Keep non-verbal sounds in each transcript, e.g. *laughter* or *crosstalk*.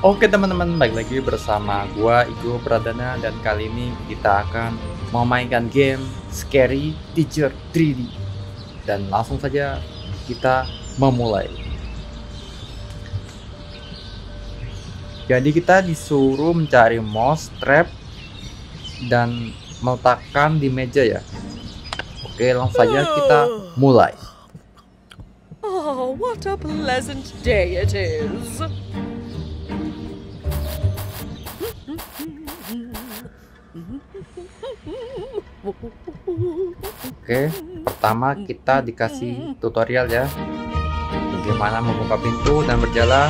Oke teman-teman, balik lagi bersama gua Igo Pradana dan kali ini kita akan memainkan game Scary Teacher 3D. Dan langsung saja kita memulai. Jadi kita disuruh mencari mouse trap dan meletakkan di meja ya. Oke, langsung saja kita mulai. Oh, what a pleasant day it is. Oke, pertama kita dikasih tutorial ya. Bagaimana membuka pintu dan berjalan.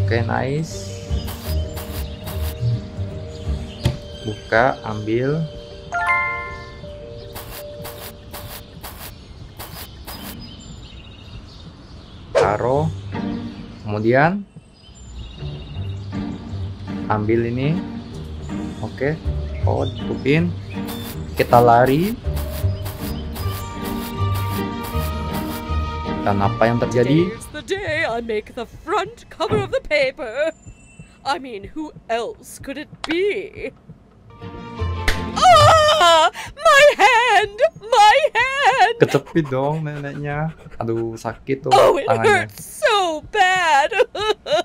Oke, nice. Buka, ambil. Taruh. Kemudian ambil ini oke oh tutupin kita lari dan apa yang terjadi I make the front cover of the paper. I mean, who else could it be? Ah! My hand! My hand! kecepit dong neneknya aduh sakit tuh Oh, it tangannya hurts so bad! *laughs*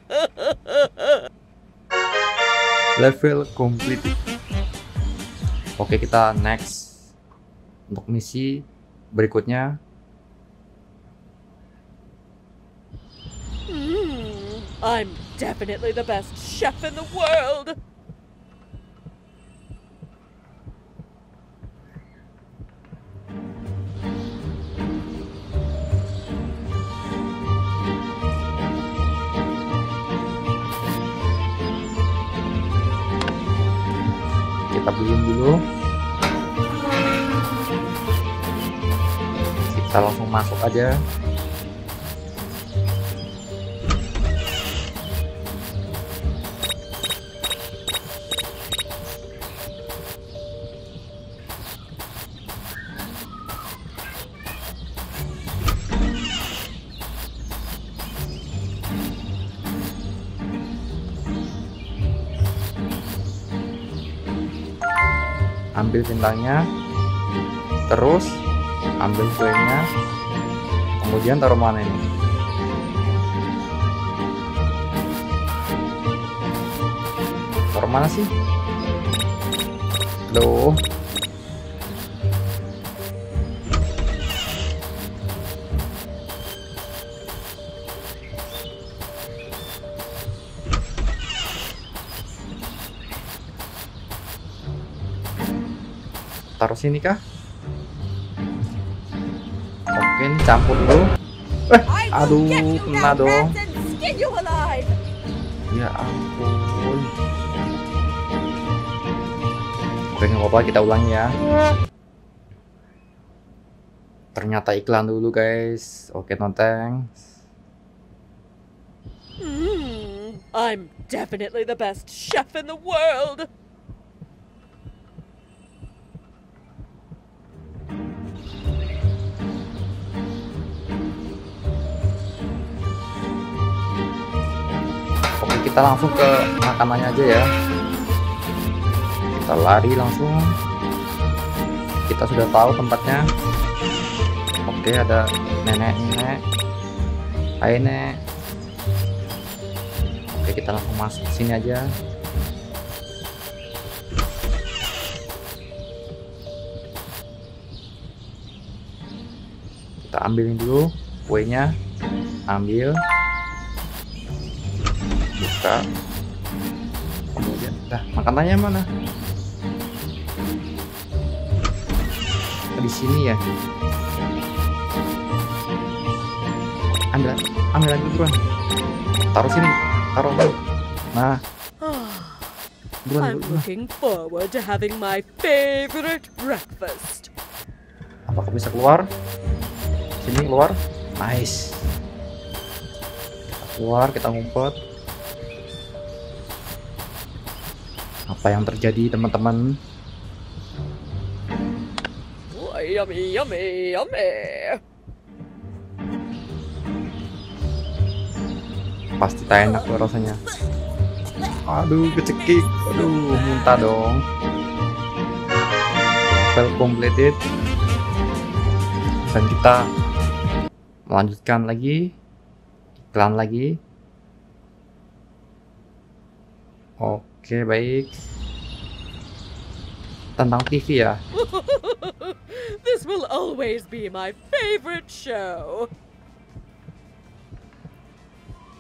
level complete oke kita next untuk misi berikutnya Hmm, I'm definitely the best chef in the world. Beliin dulu. Kita langsung masuk aja ambil bintangnya terus ambil kuenya kemudian taruh mana ini? Taruh mana sih? Aduh sini kah? Oke, ini campur dulu. Eh, aduh, kena dong. Ya ampun. Oke, nggak apa-apa, kita ulangi ya. Ternyata iklan dulu, guys. Oke, no thanks. Hmm, I'm definitely the best chef in the world. Kita langsung ke makanannya aja ya. Kita lari langsung. Kita sudah tahu tempatnya. Oke, ada nenek-nenek. Hai, Nek. Oke, kita langsung masuk sini aja. Kita ambilin dulu kuenya. Ambil buka kemudian dah makanannya mana? Di sini ya. Ambil ambil lagi buruan. Taruh sini taruh nah. Buruan I'm looking forward to having my favorite breakfast. apakah bisa keluar? Sini keluar. Nice. Kita keluar kita ngumpet apa yang terjadi teman-teman? Yummy, yummy, yummy. pasti tak enak tuh rasanya. Aduh kecekik. Aduh muntah dong. Well completed. Dan kita melanjutkan lagi. Iklan lagi. Oke baik. Tentang TV ya? *laughs* This will always be my favorite show.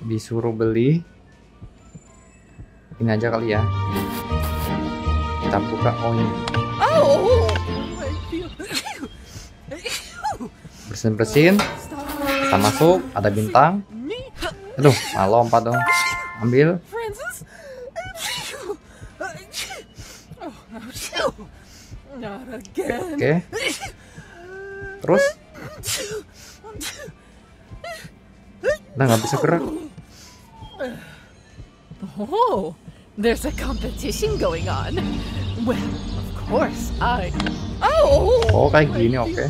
disuruh beli. Ini aja kali ya. Kita buka. Oh ini. Oh, I feel. bersin bersin kita masuk. Ada bintang. Aduh malah lompat dong. Ambil not again. oke terus udah nggak bisa gerak Oh, there's a competition going on. Well, of course, I. Oh, oh kayak gini oke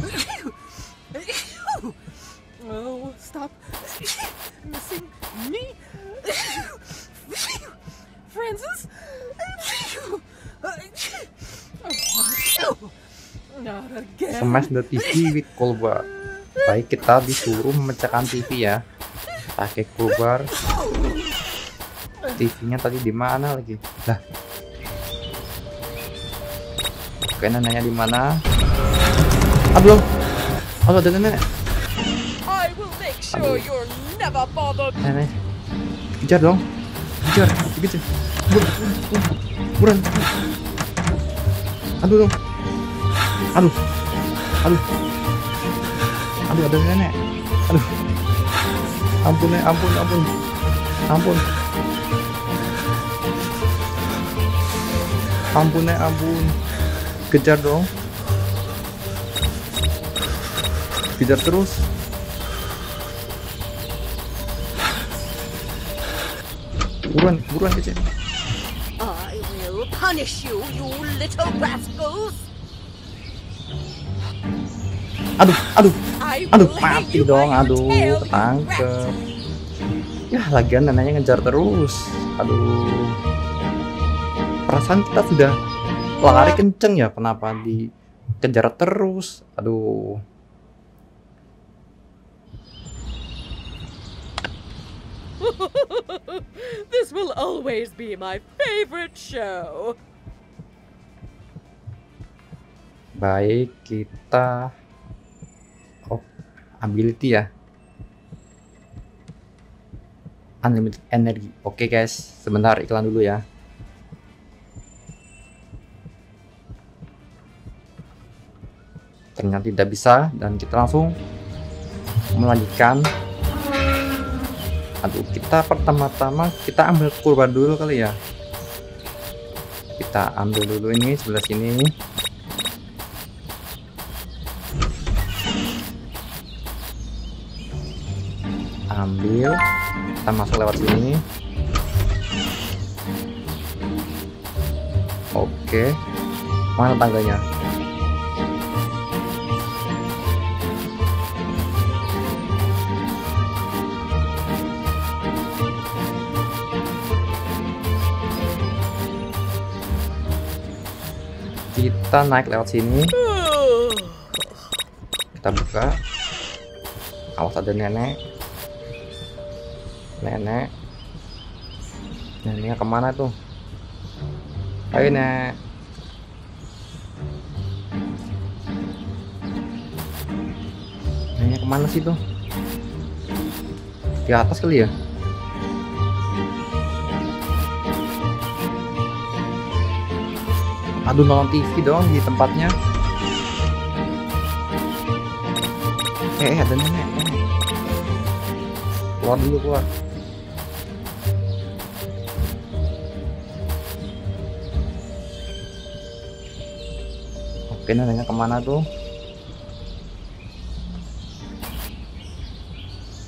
Oh, stop missing me. Francis? Oh, smash the TV with crowbar baik kita disuruh memecahkan TV ya. Pakai crowbar TV-nya tadi di mana lagi? Lah. Oke neneknya di mana? Aduh aduh ada nenek. I will make sure you're never bothered. nenek. Kejar dong. Kejar. Kejar buruan. Buruan. Aduh dong aduh. Aduh. Aduh ada nenek. Aduh. Ampun ya ampun ampun. Ampun. Ampun ya ampun. Kejar dong. Kejar terus. Buruan buruan kejar I will punish you, you little rascals. Aduh aduh aduh. mati dong aduh ketangkep. Ya lagian neneknya ngejar terus. Aduh. Perasaan kita sudah lari kenceng ya kenapa dikejar terus? Aduh. *laughs* This will always be my favorite show. baik kita ability ya. Unlimited energy. Oke guys. Sebentar iklan dulu ya. Ternyata tidak bisa dan kita langsung melanjutkan. Aduh kita pertama-tama kita ambil kurban dulu kali ya. Kita ambil dulu ini sebelah sini ambil. Kita masuk lewat sini. Oke. Mana tangganya? Kita naik lewat sini. Kita buka. Awas ada nenek nenek. Neneknya ke mana tuh? Ayo nek. Neneknya ke mana sih tuh? Di atas kali ya? Aduh nonton TV dong di tempatnya. Eh eh, ada nenek nenek keluar dulu keluar oke neneknya ke mana tuh?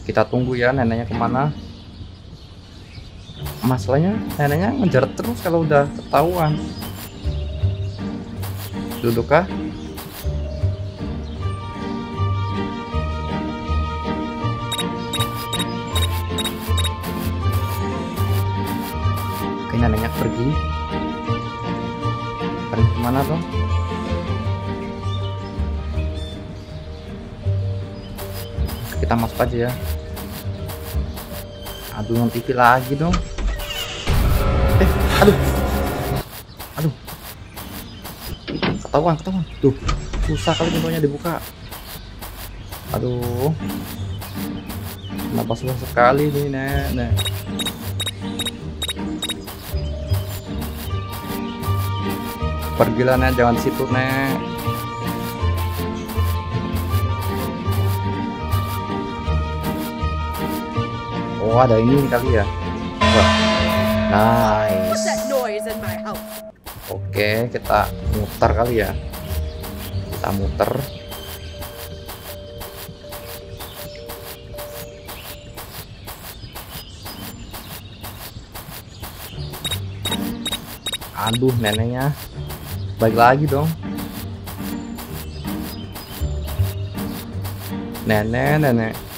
Kita tunggu ya neneknya ke mana? Masalahnya neneknya ngejar terus kalau udah ketahuan. Duduk kah? Pergi. Pergi ke mana dong kita masuk aja ya. Aduh non TV lagi dong. Eh aduh. Aduh. Ketahuan ketahuan. Tuh susah kali pintunya dibuka. Aduh. Kenapa susah sekali nih nek? Nek. Pergilah nek. Jangan situ nek oh ada ini kali ya. Wah. Nice. Oke kita muter kali ya. Kita muter. Aduh neneknya. Balik lagi dong. Nenek nenek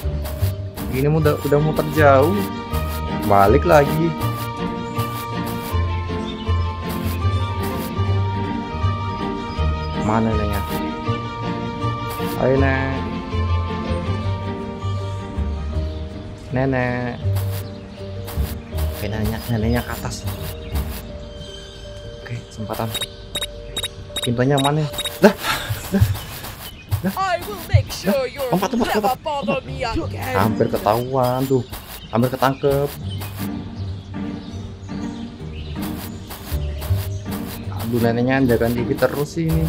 ini udah udah muter jauh. Balik lagi. Mana neneknya ayo nek nenek. Oke neneknya neneknya ke atas. Oke kesempatan. Pintunya mana? Dah lompat, lompat, lompat, hampir ketahuan tuh. Hampir ketangkep. Aduh neneknya jagain TV terus sih ini.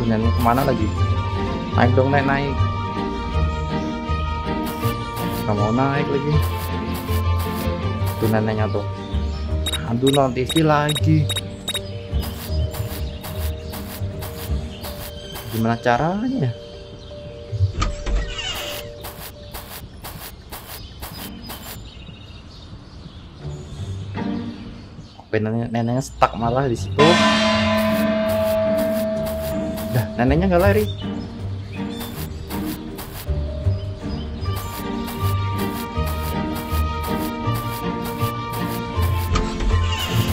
Tuh nenek ke mana lagi? Naik dong naik naik. Nggak mau naik lagi. Tuh neneknya tuh. Aduh non TV lagi gimana caranya nenek, neneknya stuck malah di situ. Dah, neneknya nggak lari.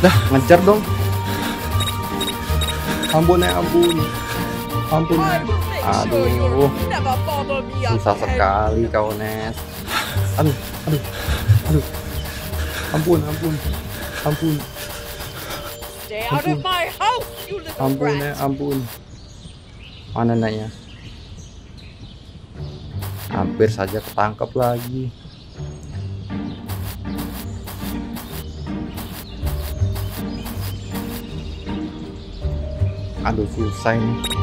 Dah, ngejar dong. Ampun ya, ampun. Ampun Aduh. Susah sekali kau Nes. Aduh, aduh, aduh. Ampun, ampun, ampun, ampun ya, brat. ampun. Mana neneknya? Hampir saja ketangkep lagi. Aduh, susah ini.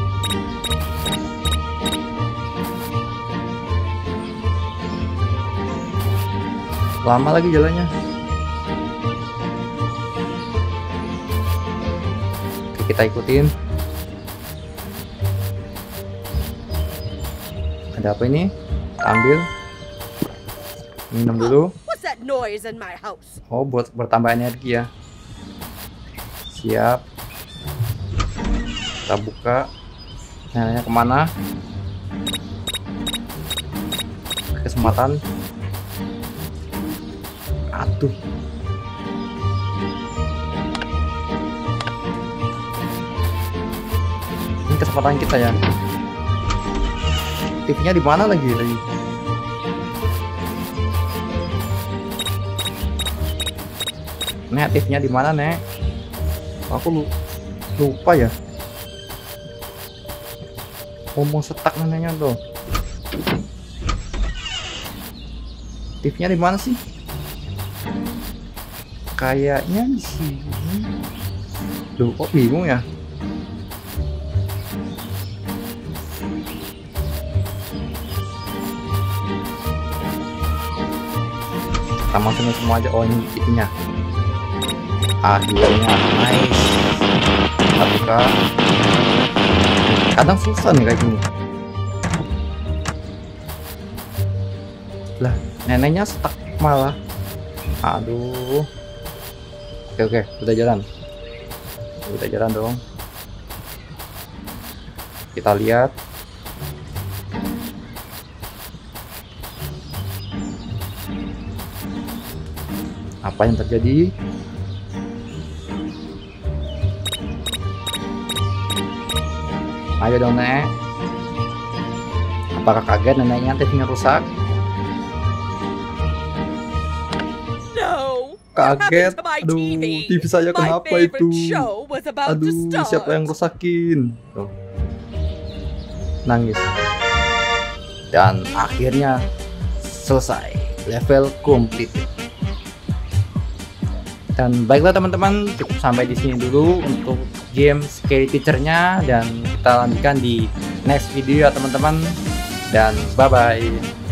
Lama lagi jalannya. Oke, kita ikutin. Ada apa ini? Ambil. Minum dulu. Oh, buat bertambah energi ya. Siap. Kita buka. Neneknya ke mana? Kesempatan. Aduh. Ini kesempatan kita ya. TV-nya di mana lagi lagi? Nek, di mana, Nek? Aku lu lupa ya. Ngomong setak neneknya tuh. TV-nya di mana sih? Kayaknya di sini. Duh, kok bingung ya? Kita masukin semua aja. Oh, ini TV-nya. Akhirnya nice. Buka. Kadang susah nih kayak gini. Lah, neneknya stuck malah. Aduh. Oke oke, kita jalan. Kita jalan dong. Kita lihat. Apa yang terjadi? Ayo dong, Nek. Apakah kaget neneknya tv rusak? Kaget. Aduh, TV? Saya kenapa itu? Aduh, siapa yang rusakin? Tuh. Nangis. Dan akhirnya selesai. Level komplit. Dan baiklah teman-teman, cukup sampai di sini dulu untuk game Scary Teacher-nya dan kita lanjutkan di next video ya teman-teman. Dan bye-bye.